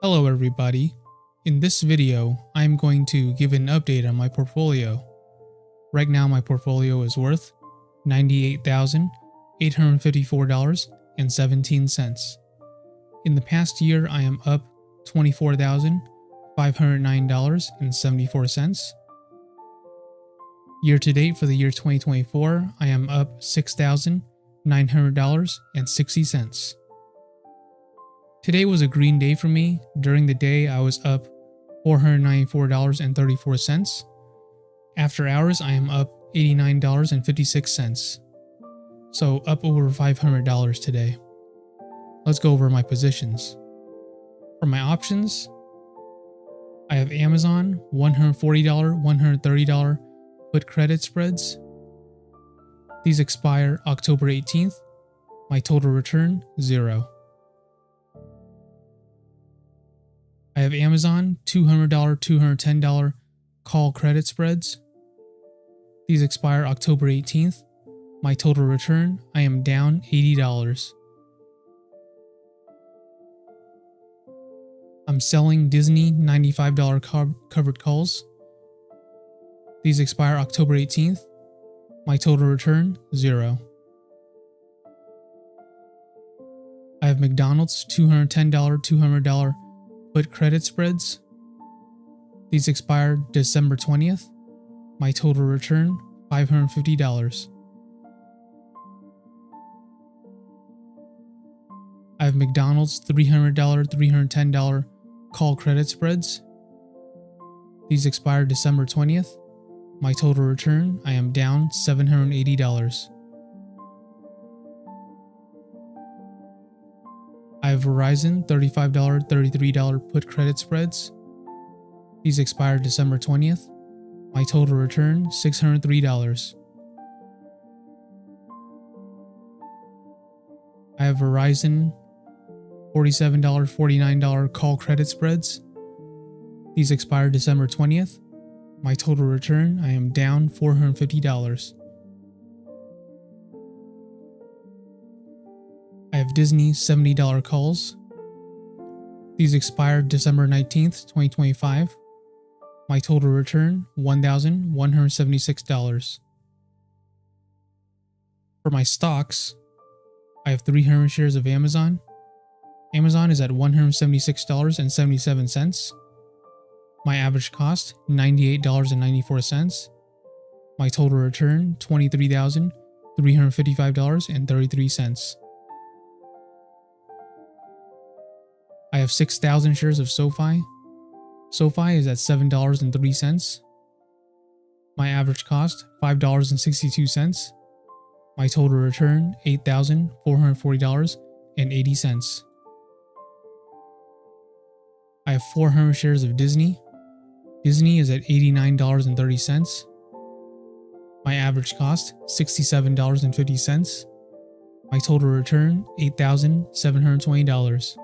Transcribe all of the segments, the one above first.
Hello everybody. In this video, I'm going to give an update on my portfolio. Right now my portfolio is worth $98,854.17. In the past year, I am up $24,509.74. Year to date for the year 2024, I am up $6,900.60. Today was a green day for me. During the day, I was up $494.34. After hours, I am up $89.56. So up over $500 today. Let's go over my positions. For my options, I have Amazon $140, $130 put credit spreads. These expire October 18th. My total return, zero. I have Amazon $200, $210 call credit spreads. These expire October 18th. My total return, I am down $80. I'm selling Disney $95 co- covered calls. These expire October 18th. My total return, zero. I have McDonald's $210, $200 put credit spreads. These expire December 20th. My total return, $550. I have McDonald's $300, $310 call credit spreads. These expire December 20th. My total return, I am down $780. I have Verizon $35, $33 put credit spreads. These expire December 20th. My total return $603. I have Verizon $47, $49 call credit spreads. These expire December 20th. My total return, I am down $450. I have Disney $70 calls. These expire December 19th, 2025. My total return $1,176. For my stocks, I have 300 shares of Amazon. Amazon is at $176.77. My average cost $98.94. My total return $23,355.33. I have 6,000 shares of SoFi. SoFi is at $7.03. My average cost $5.62. My total return $8,440.80. I have 400 shares of Disney. Disney is at $89.30. My average cost $67.50. My total return $8,720.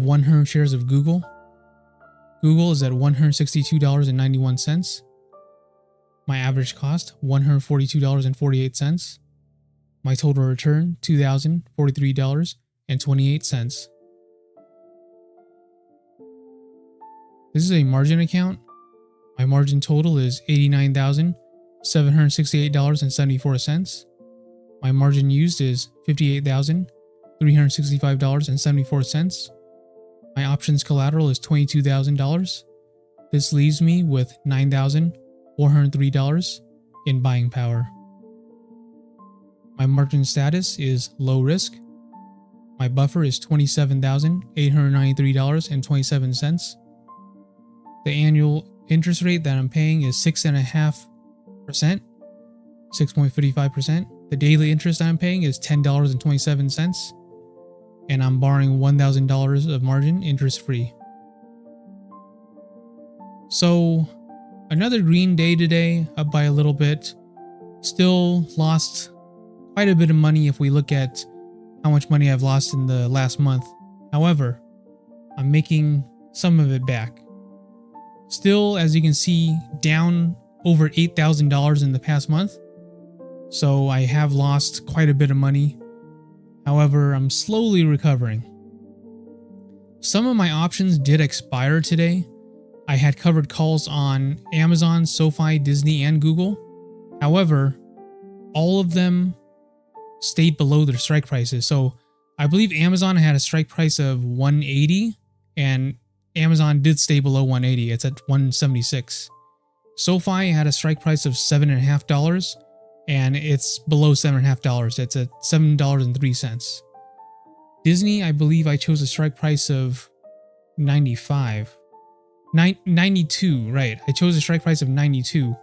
Have 100 shares of Google. Google is at $162.91. My average cost $142.48. My total return $2,043.28. This is a margin account. My margin total is $89,768.74. My margin used is $58,365.74. My options collateral is $22,000. This leaves me with $9,403 in buying power. My margin status is low risk. My buffer is $27,893.27. The annual interest rate that I'm paying is 6.5%, 6.55%. The daily interest I'm paying is $10.27 and I'm borrowing $1,000 of margin interest free. So, another green day today, up by a little bit. Still lost quite a bit of money if we look at how much money I've lost in the last month. However, I'm making some of it back. Still, as you can see, down over $8,000 in the past month. So I have lost quite a bit of money However, I'm slowly recovering. Some of my options did expire today. I had covered calls on Amazon, SoFi, Disney, and Google. However, all of them stayed below their strike prices. So I believe Amazon had a strike price of 180 and Amazon did stay below 180. It's at 176. SoFi had a strike price of $7.5 and it's below $7.5. It's at $7.03. Disney, I believe I chose a strike price of 95. 92, right. I chose a strike price of 92.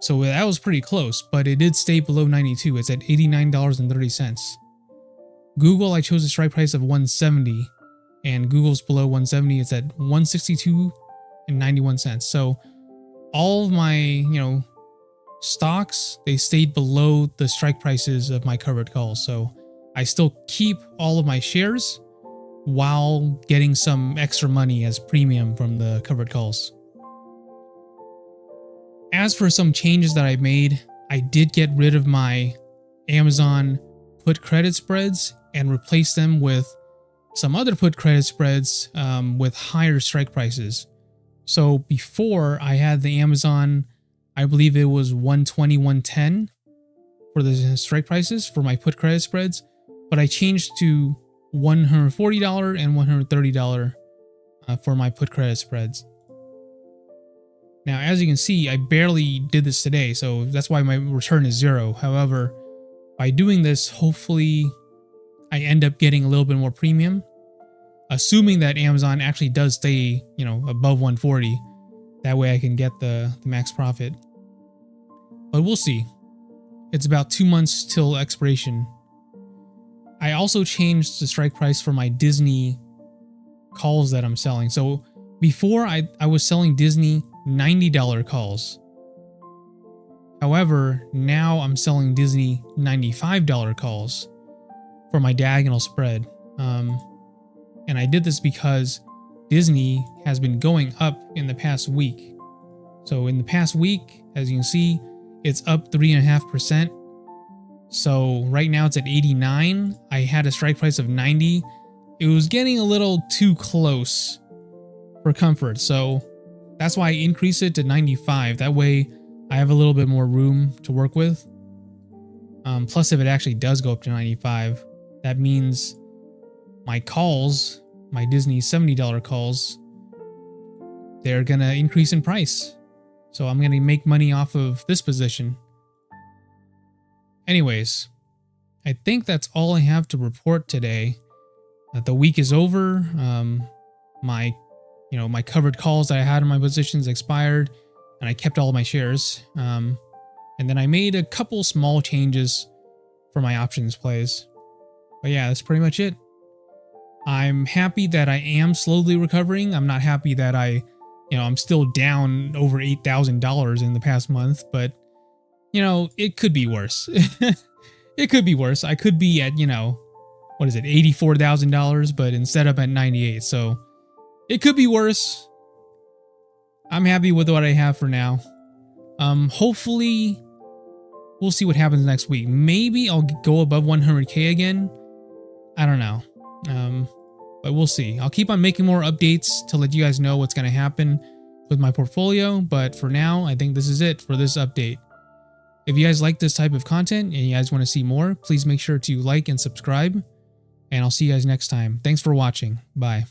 So that was pretty close, but it did stay below 92. It's at $89.30. Google, I chose a strike price of 170 and Google's below 170. It's at 162 and 91 cents. So all of my, you know, stocks, they stayed below the strike prices of my covered calls. So I still keep all of my shares while getting some extra money as premium from the covered calls. As for some changes that I made, I did get rid of my Amazon put credit spreads and replace them with some other put credit spreads um, with higher strike prices. So before I had the Amazon, I believe it was 120, 110 for the strike prices for my put credit spreads, but I changed to $140 and $130 uh, for my put credit spreads. Now, as you can see, I barely did this today, so that's why my return is zero. However, by doing this, hopefully I end up getting a little bit more premium. Assuming that Amazon actually does stay, you know, above 140. That way I can get the, the max profit. But we'll see. It's about two months till expiration. I also changed the strike price for my Disney calls that I'm selling. So before I, I was selling Disney $90 calls. However, now I'm selling Disney $95 calls for my diagonal spread. Um, and I did this because Disney has been going up in the past week. So in the past week, as you can see, it's up 3.5%. So right now it's at 89. I had a strike price of 90. It was getting a little too close for comfort. So that's why I increased it to 95. That way I have a little bit more room to work with. Um, plus, if it actually does go up to 95, that means my calls, my Disney $70 calls, they're going to increase in price. So I'm going to make money off of this position. Anyways, I think that's all I have to report today. That the week is over. Um, my you know, my covered calls that I had in my positions expired and I kept all my shares. Um, and then I made a couple small changes for my options plays. But yeah, that's pretty much it. I'm happy that I am slowly recovering. I'm not happy that I, you know, I'm still down over $8,000 in the past month, but you know, it could be worse. it could be worse. I could be at, you know, what is it, $84,000, but instead up at 98. So it could be worse. I'm happy with what I have for now. Um, hopefully, we'll see what happens next week. Maybe I'll go above 100k again. I don't know. Um, but we'll see. I'll keep on making more updates to let you guys know what's going to happen with my portfolio. But for now, I think this is it for this update. If you guys like this type of content and you guys want to see more, please make sure to like and subscribe. And I'll see you guys next time. Thanks for watching. Bye.